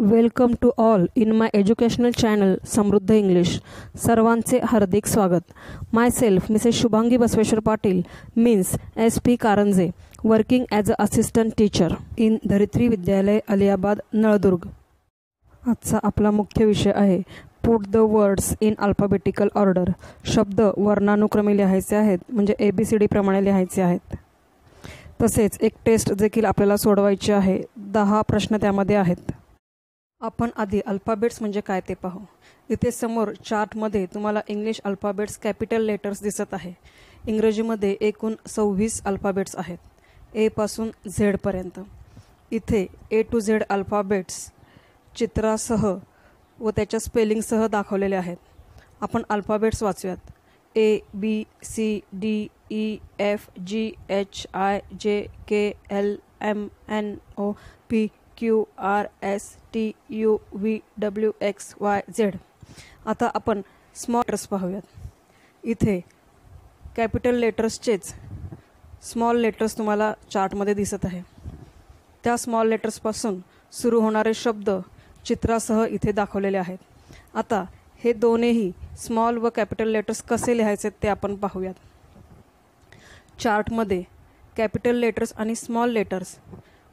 Welcome to all in my educational channel Samruddh English. सर्वांचे हार्दिक स्वागत. Myself Mrs Shubhangi Basweshwar Patil means S P Karanje working as a assistant teacher in Dharitri Vidyalaya Aliyabad Naldurg. आजचा आपला मुख्य विषय आहे put the words in alphabetical order. शब्द वर्णानुक्रमे लिहायचे आहेत म्हणजे ए बी सी डीप्रमाणे लिहायचे आहेत. तसेच एक टेस्ट देखील आपल्याला सोडवायची आहे. दहा प्रश्न त्यामध्ये आहेत. आपण आधी अल्फाबेट्स म्हणजे काय ते पाहू. इथे समोर चार्टमध्ये तुम्हाला इंग्लिश अल्फाबेट्स कॅपिटल लेटर्स दिसत आहे. इंग्रजीमध्ये एकूण सव्वीस अल्फाबेट्स आहेत. एपासून झेडपर्यंत इथे ए टू झेड अल्फाबेट्स चित्रासह व त्याच्या स्पेलिंगसह दाखवलेले आहेत. आपण alphabets वाचूयात. A B C D E F G H I J K L M N O P Q R S T U V W X Y Z आता आपण small letters पाहूयात. इथे कॅपिटल लेटर्सचेच स्मॉल लेटर्स तुम्हाला चार्टमध्ये दिसत आहे. त्या small लेटर्सपासून सुरू होणारे शब्द चित्रासह इथे दाखवलेले आहेत. आता हे दोन्ही स्मॉल व कॅपिटल लेटर्स कसे लिहायचे ते आपण पाहूयात. चार्टमध्ये कॅपिटल लेटर्स आणि स्मॉल लेटर्स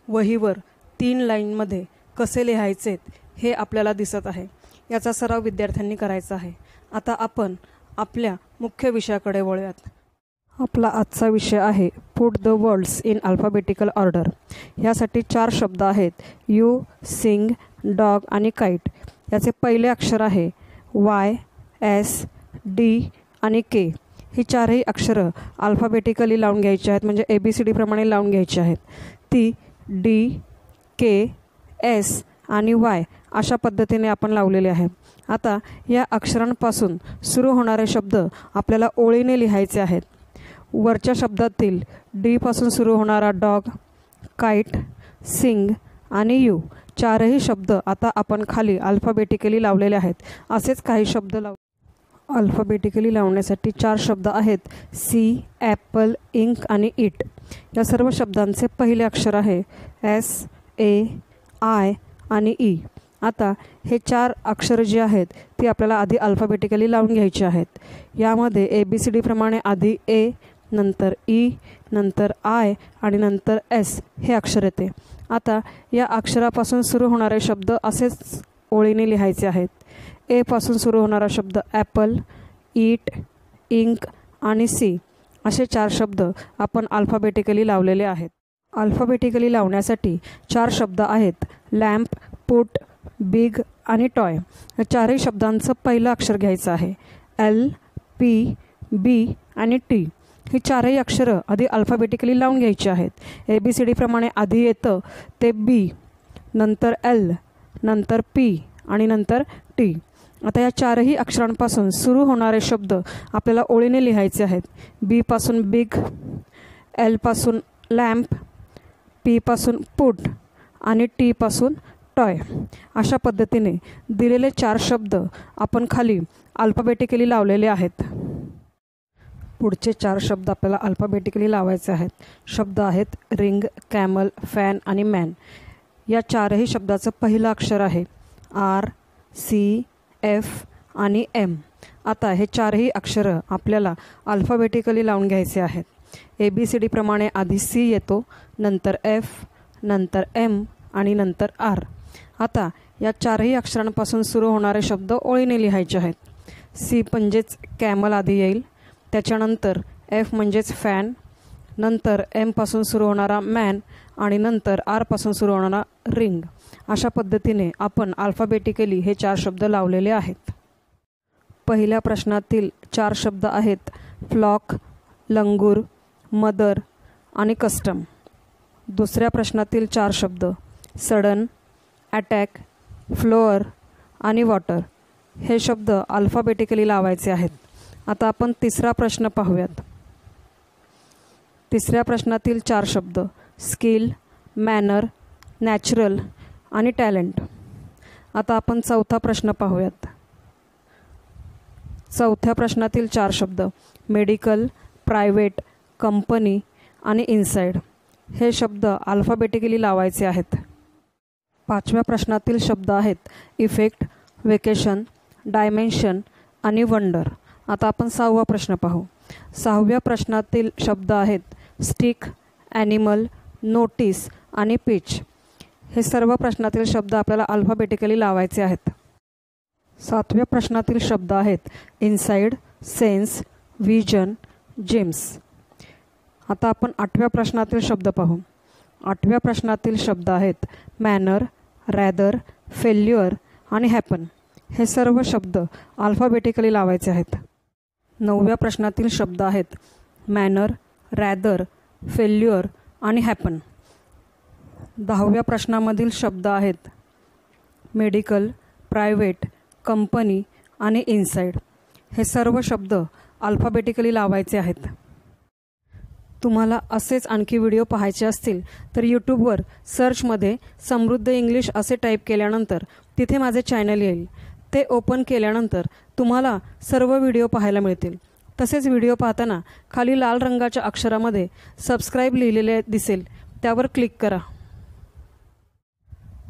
वहीवर तीन लाईनमध्ये कसे लिहायचेत हे आपल्याला दिसत आहे. याचा सराव विद्यार्थ्यांनी करायचा आहे. आता आपण आपल्या मुख्य विषयाकडे वळूयात. आपला आजचा विषय आहे put the words in alphabetical order यासाठी चार शब्द आहेत. यू सिंग डॉग आणि काईट याचे पहिले अक्षर आहे वाय एस डी आणि के ही चारही अक्षरं अल्फाबेटिकली लावून घ्यायची आहेत म्हणजे ए बी सी डीप्रमाणे लावून घ्यायची आहेत. ती डी के एस आणि वाय अशा पद्धतीने आपण लावलेले आहे. आता या अक्षरांपासून सुरू होणारे शब्द आपल्याला ओळीने लिहायचे आहेत. वरच्या शब्दातील डीपासून सुरू होणारा डॉग काईट सिंग आणि यू चारही शब्द आता आपण खाली अल्फाबेटिकली लावलेले आहेत. असेच काही शब्द लाव अल्फाबेटिकली लावण्यासाठी चार शब्द आहेत. सी ॲपल इंक आणि इट या सर्व शब्दांचे पहिले अक्षर आहे. एस ए आय आणि ई. आता हे चार अक्षरं जी आहेत ती आपल्याला आधी अल्फाबेटिकली लावून घ्यायची आहेत. यामध्ये ए बी सी डीप्रमाणे आधी ए नंतर ई नंतर आय आणि नंतर एस हे अक्षर येते. आता या अक्षरापासून सुरू होणारे शब्द असेच ओळीने लिहायचे आहेत. एपासून सुरू होणारा शब्द ॲपल ईट इंक आणि सी असे चार शब्द आपण अल्फाबेटिकली लावलेले आहेत. अल्फाबेटिकली लावण्यासाठी चार शब्द आहेत. लॅम्प पुट बिग आणि टॉय. या चारही शब्दांचं पहिलं अक्षर घ्यायचं आहे. एल पी बी आणि टी. ही चारही अक्षरं आधी अल्फाबेटिकली लावून घ्यायची आहेत. ए बी सी डीप्रमाणे आधी येतं ते बी नंतर एल नंतर पी आणि नंतर टी. आता या चारही अक्षरांपासून सुरू होणारे शब्द आपल्याला ओळीने लिहायचे आहेत. बीपासून बिग एलपासून लॅम्प पीपासून पुट आणि टीपासून टॉय अशा पद्धतीने दिलेले चार शब्द आपण खाली अल्फाबेटिकली लावलेले आहेत. पुढचे चार शब्द आपल्याला अल्फाबेटिकली लावायचे आहेत. शब्द आहेत रिंग कॅमल फॅन आणि मॅन या चारही शब्दाचं पहिलं अक्षर आहे आर सी एफ आणि एम आता हे चारही अक्षरं आपल्याला अल्फाबेटिकली लावून घ्यायचे आहेत. ए बी सी डीप्रमाणे आधी सी येतो नंतर एफ नंतर एम आणि नंतर आर आता या चारही अक्षरांपासून सुरू होणारे शब्द ओळीने लिहायचे आहेत. सी म्हणजेच कॅमल आधी येईल त्याच्यानंतर एफ म्हणजेच फॅन नंतर एमपासून सुरू होणारा मॅन आणि नंतर आरपासून सुरू होणारा रिंग. अशा पद्धतीने आपण अल्फाबेटिकली हे चार शब्द लावलेले आहेत. पहिल्या प्रश्नातील चार शब्द आहेत फ्लॉक लंगूर मदर आणि कस्टम. दुसऱ्या प्रश्नातील चार शब्द. सडन अटॅक फ्लोअर आणि वॉटर. हे शब्द अल्फाबेटिकली लावायचे आहेत. आता आपण तिसरा प्रश्न पाहूयात. तिसऱ्या प्रश्नातील चार शब्द. स्किल मॅनर नॅचरल आणि टॅलेंट. आता आपण चौथा प्रश्न पाहूयात. चौथ्या प्रश्नातील चार शब्द. मेडिकल प्रायव्हेट कंपनी आणि इनसाईड हे शब्द अल्फाबेटिकली लावायचे आहेत. पाचव्या प्रश्नातील शब्द आहेत इफेक्ट वेकेशन डायमेन्शन आणि वंडर. आता आपण सहावा प्रश्न पाहू. सहाव्या प्रश्नातील शब्द आहेत स्टिक ॲनिमल नोटीस आणि पिच. हे सर्व प्रश्नातील शब्द आपल्याला अल्फाबेटिकली लावायचे आहेत. सातव्या प्रश्नातील शब्द आहेत इनसाइड सेन्स व्हिजन जिम्स. आता आपण आठव्या प्रश्नातील शब्द पाहू. आठव्या प्रश्नातील शब्द आहेत मॅनर रॅदर फेल्युअर आणि हॅपन हे सर्व शब्द अल्फाबेटिकली लावायचे आहेत. नवव्या प्रश्नातील शब्द आहेत मॅनर रॅदर फेल्युअर आणि हॅपन दहाव्या प्रश्नामधील शब्द आहेत मेडिकल प्रायव्हेट कंपनी आणि इनसाईड हे सर्व शब्द अल्फाबेटिकली लावायचे आहेत. तुम्हाला असेच आणखी व्हिडिओ पाहायचे असतील तर यूट्यूबवर सर्चमध्ये समृद्ध इंग्लिश असे टाईप केल्यानंतर तिथे माझे चॅनल येईल. ते ओपन केल्यानंतर तुम्हाला सर्व व्हिडिओ पाहायला मिळतील. तसेच व्हिडिओ पाहताना खाली लाल रंगाच्या अक्षरामध्ये सबस्क्राईब लिहिलेले दिसेल त्यावर क्लिक करा.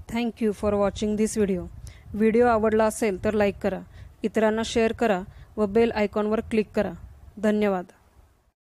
Thank you for watching this video video आवडला असेल तर लाईक करा इतरांना शेअर करा व बेल आयकॉनवर क्लिक करा. धन्यवाद.